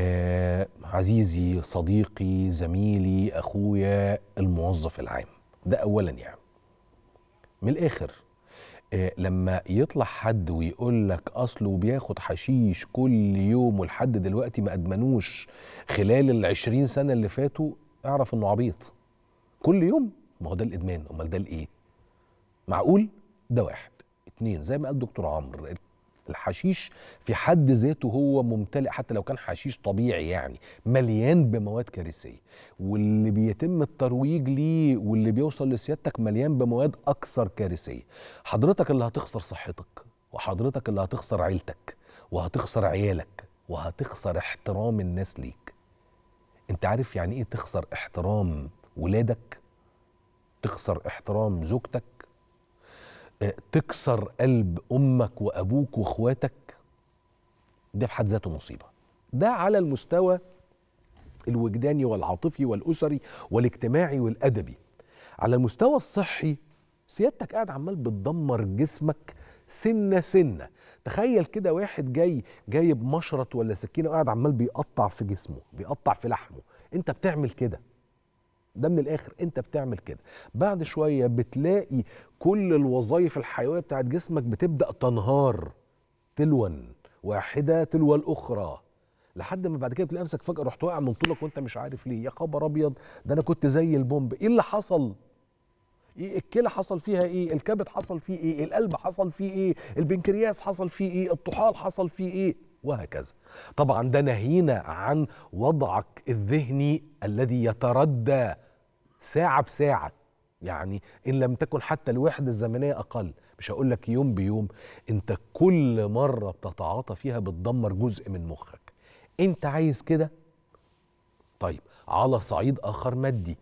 آه، عزيزي صديقي زميلي أخويا الموظف العام. ده اولا يعني. من الآخر آه، لما يطلع حد ويقول لك أصله بياخد حشيش كل يوم ولحد دلوقتي ما أدمنوش خلال العشرين سنة اللي فاتوا اعرف إنه عبيط. كل يوم؟ ما هو ده الإدمان. أمال ده الايه معقول؟ ده واحد. اتنين زي ما قال دكتور عمرو الحشيش في حد ذاته هو ممتلئ حتى لو كان حشيش طبيعي يعني مليان بمواد كارثية. واللي بيتم الترويج ليه واللي بيوصل لسيادتك مليان بمواد أكثر كارثية. حضرتك اللي هتخسر صحتك وحضرتك اللي هتخسر عيلتك وهتخسر عيالك وهتخسر احترام الناس ليك. انت عارف يعني إيه تخسر احترام ولادك؟ تخسر احترام زوجتك؟ تكسر قلب أمك وأبوك وإخواتك؟ ده في حد ذاته مصيبة. ده على المستوى الوجداني والعاطفي والأسري والاجتماعي والأدبي. على المستوى الصحي سيادتك قاعد عمال بتدمر جسمك سنة سنة. تخيل كده واحد جاي جايب مشرط ولا سكينة وقاعد عمال بيقطع في جسمه بيقطع في لحمه. أنت بتعمل كده؟ ده من الآخر انت بتعمل كده. بعد شوية بتلاقي كل الوظائف الحيوية بتاعت جسمك بتبدأ تنهار تلوا واحدة تلو الأخرى لحد ما بعد كده تلاقي نفسك فجأة رحت واقع من طولك وانت مش عارف ليه. يا خبر أبيض ده أنا كنت زي البومب. إيه اللي حصل؟ إيه الكلى حصل فيها إيه؟ الكبد حصل فيه إيه؟ القلب حصل فيه إيه؟ البنكرياس حصل فيه إيه؟ الطحال حصل فيه إيه؟ وهكذا. طبعا ده ناهينا عن وضعك الذهني الذي يتردى ساعة بساعة. يعني إن لم تكن حتى الوحدة الزمنية أقل. مش هقول لك يوم بيوم. أنت كل مرة بتتعاطى فيها بتدمر جزء من مخك. أنت عايز كده؟ طيب على صعيد آخر مادي.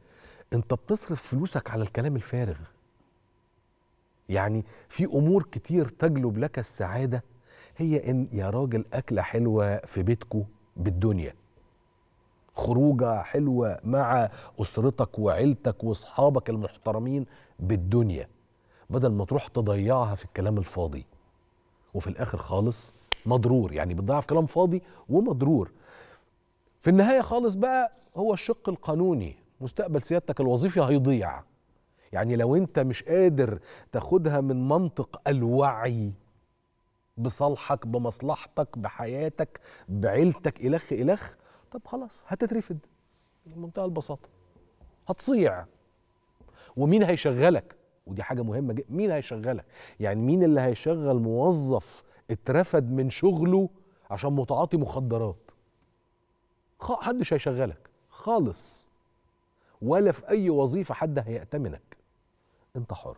أنت بتصرف فلوسك على الكلام الفارغ. يعني في أمور كتير تجلب لك السعادة. هي إن يا راجل أكلة حلوة في بيتكو بالدنيا. خروجة حلوة مع أسرتك وعيلتك وأصحابك المحترمين بالدنيا بدل ما تروح تضيعها في الكلام الفاضي. وفي الآخر خالص مضرور يعني بتضيعها في كلام فاضي ومضرور. في النهاية خالص بقى هو الشق القانوني مستقبل سيادتك الوظيفي هيضيع. يعني لو أنت مش قادر تاخدها من منطق الوعي بصالحك بمصلحتك بحياتك بعيلتك إلخ إلخ طب خلاص هتترفد بمنتهى البساطة. هتصيع. ومين هيشغلك؟ ودي حاجة مهمة جدا. مين هيشغلك؟ يعني مين اللي هيشغل موظف اترفد من شغله عشان متعاطي مخدرات؟ حدش هيشغلك. خالص. ولا في أي وظيفة حد هيأتمنك. أنت حر.